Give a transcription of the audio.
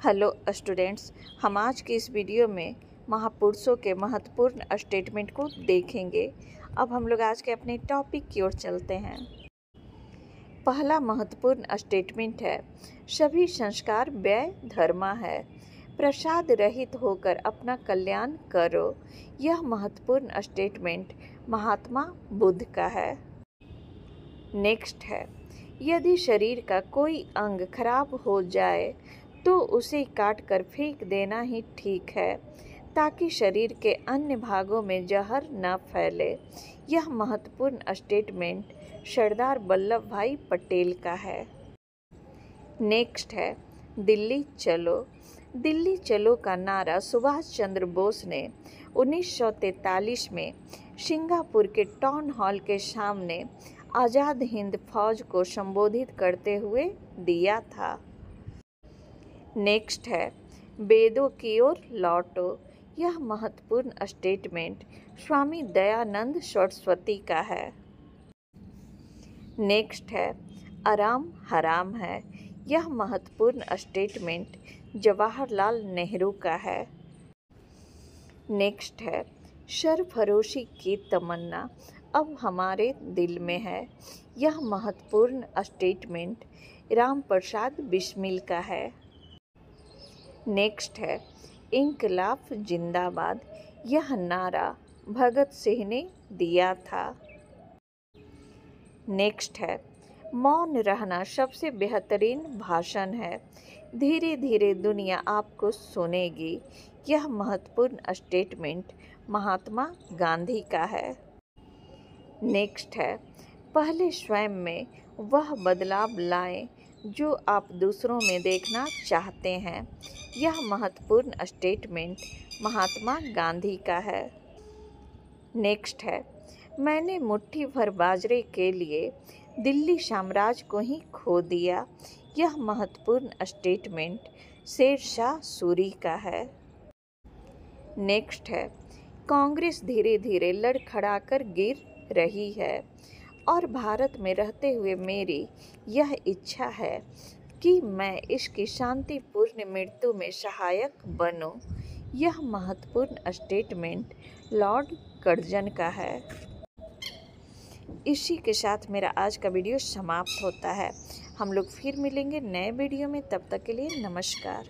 Hello students, हम आज की इस वीडियो में महापुरुषों के महत्वपूर्ण स्टेटमेंट को देखेंगे। अब हम लोग आज के अपने टॉपिक की ओर चलते हैं। पहला महत्वपूर्ण स्टेटमेंट है, सभी संस्कार व्यय धर्मा है। प्रसाद रहित होकर अपना कल्याण करो, यह महत्वपूर्ण स्टेटमेंट महात्मा बुद्ध का है। नेक्स्ट है, यदि शरीर का कोई अंग खराब हो जाए तो उसे काट कर फेंक देना ही ठीक है, ताकि शरीर के अन्य भागों में जहर न फैले। यह महत्वपूर्ण स्टेटमेंट सरदार वल्लभ भाई पटेल का है। नेक्स्ट है, दिल्ली चलो। दिल्ली चलो का नारा सुभाष चंद्र बोस ने 1943 में सिंगापुर के टाउन हॉल के सामने आज़ाद हिंद फौज को संबोधित करते हुए दिया था। नेक्स्ट है, वेदों की ओर लौटो। यह महत्वपूर्ण स्टेटमेंट स्वामी दयानंद सरस्वती का है। नेक्स्ट है आराम हराम है। यह महत्वपूर्ण स्टेटमेंट जवाहरलाल नेहरू का है। नेक्स्ट है सरफरोशी की तमन्ना अब हमारे दिल में है। यह महत्वपूर्ण स्टेटमेंट राम प्रसाद बिस्मिल का है। नेक्स्ट है, इनकलाब जिंदाबाद, यह नारा भगत सिंह ने दिया था। नेक्स्ट है, मौन रहना सबसे बेहतरीन भाषण है। धीरे धीरे दुनिया आपको सुनेगी, यह महत्वपूर्ण स्टेटमेंट महात्मा गांधी का है। नेक्स्ट है, पहले स्वयं में वह बदलाव लाएँ जो आप दूसरों में देखना चाहते हैं। यह महत्वपूर्ण स्टेटमेंट महात्मा गांधी का है। नेक्स्ट है, मैंने मुट्ठी भर बाजरे के लिए दिल्ली साम्राज्य को ही खो दिया। यह महत्वपूर्ण स्टेटमेंट शेर शाह सूरी का है। नेक्स्ट है, कांग्रेस धीरे धीरे लड़खड़ाकर गिर रही है और भारत में रहते हुए मेरी यह इच्छा है कि मैं इसकी शांतिपूर्ण मृत्यु में सहायक बनूं। यह महत्वपूर्ण स्टेटमेंट लॉर्ड कर्जन का है इसी के साथ मेरा आज का वीडियो समाप्त होता है हम लोग फिर मिलेंगे नए वीडियो में, तब तक के लिए नमस्कार